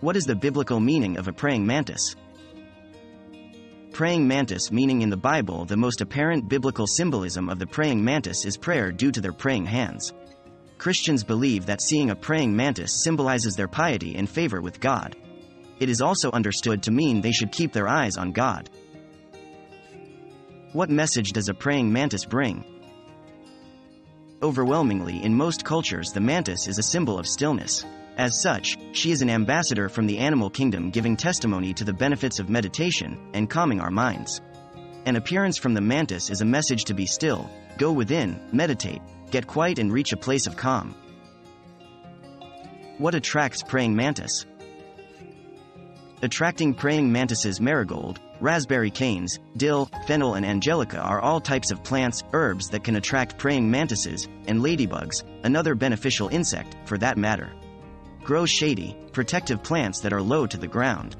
What is the biblical meaning of a praying mantis? Praying mantis meaning in the Bible the most apparent biblical symbolism of the praying mantis is prayer due to their praying hands. Christians believe that seeing a praying mantis symbolizes their piety and favor with God. It is also understood to mean they should keep their eyes on God. What message does a praying mantis bring? Overwhelmingly, in most cultures, the mantis is a symbol of stillness. As such, she is an ambassador from the animal kingdom giving testimony to the benefits of meditation and calming our minds. An appearance from the mantis is a message to be still, go within, meditate, get quiet, and reach a place of calm. What attracts praying mantis? Attracting praying mantises marigold, raspberry canes, dill, fennel, and angelica are all types of plants, herbs that can attract praying mantises, and ladybugs, another beneficial insect, for that matter. Grow shady, protective plants that are low to the ground.